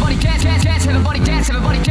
everybody dance, dance, dance, everybody dance, everybody dance,